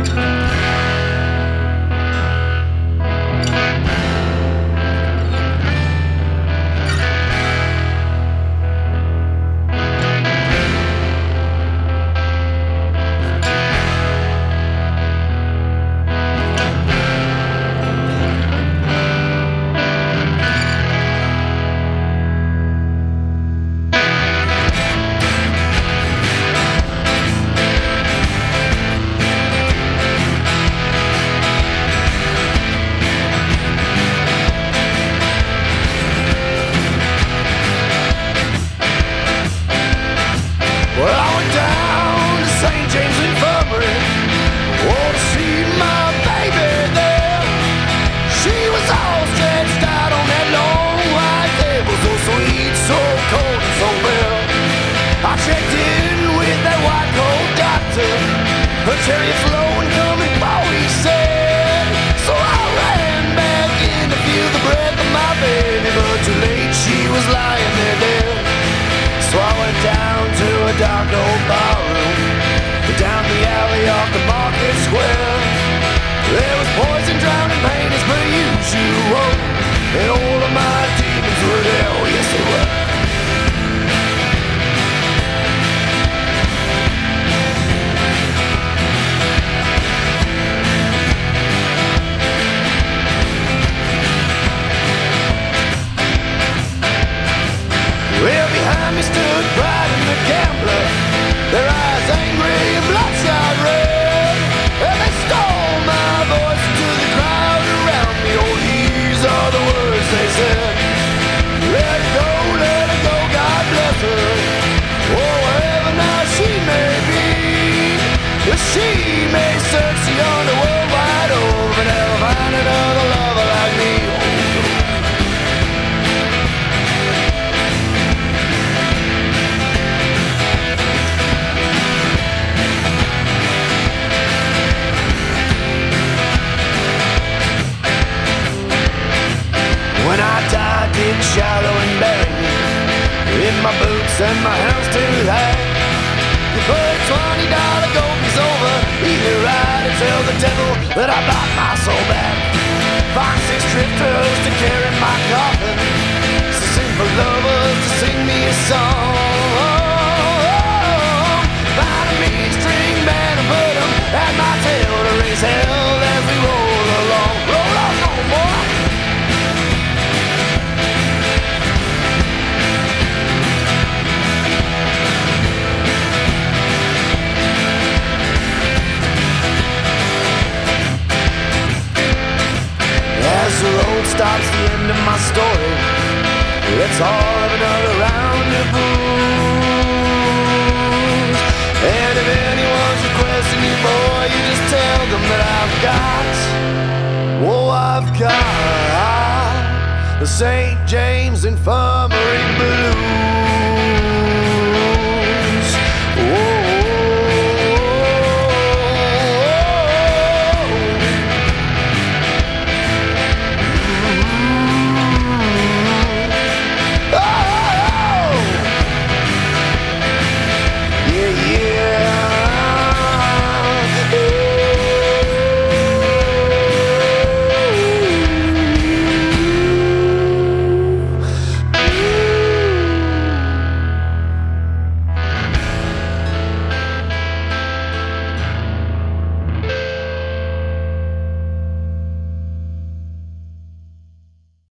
Música I checked in with that white coat doctor. Her chariot's low coming she may search the underworld wide never find another lover like me. When I shallow and in my boots and my too high. You put a twenty dollar gold tell the devil that I bought my soul back. Find six stops the end of my story, let's all have another round of booze. And if anyone's requesting you, boy, you just tell them that I've got, oh, I've got the St. James Infirmary Blues.